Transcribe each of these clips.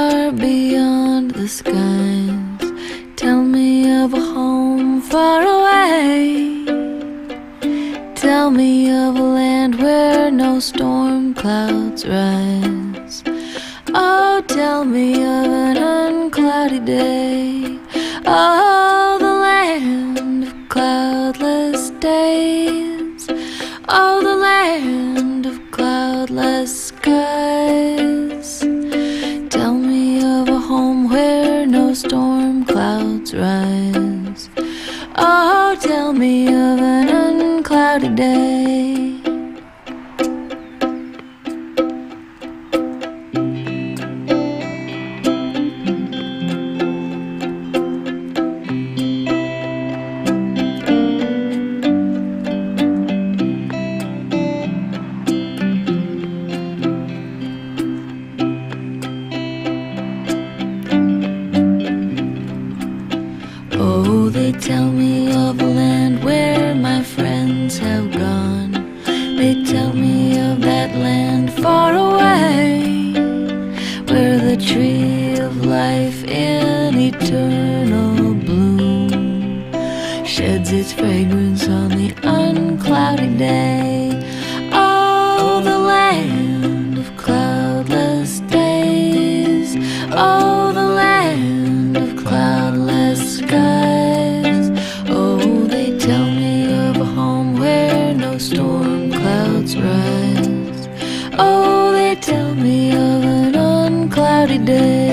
cloudless skies. Tell me of a home far away. Tell me of a land where no storm clouds rise. Oh, tell me of an uncloudy day. Oh, the land of cloudless days. Oh, the land of cloudless Oh, tell me of an uncloudy day. Tell me of a land where my friends have gone. They tell me of that land far away, where the tree of life in eternal bloom sheds its fragrance on the uncloudy day. Oh, they tell me of an uncloudy day.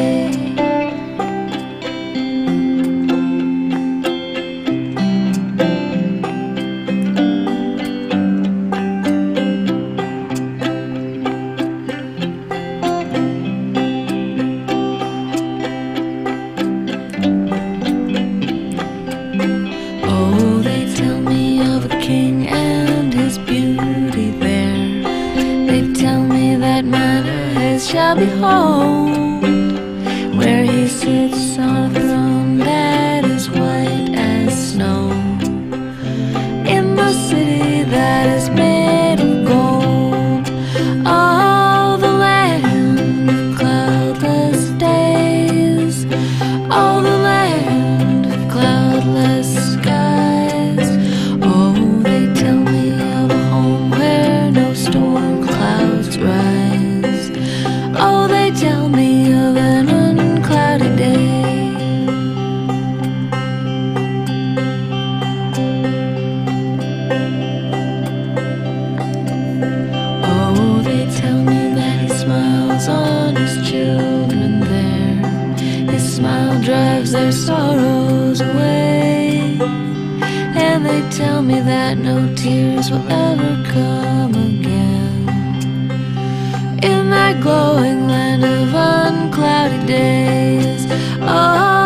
Shall be where drives their sorrows away. And they tell me that no tears will ever come again. In that glowing land of uncloudy days. Oh,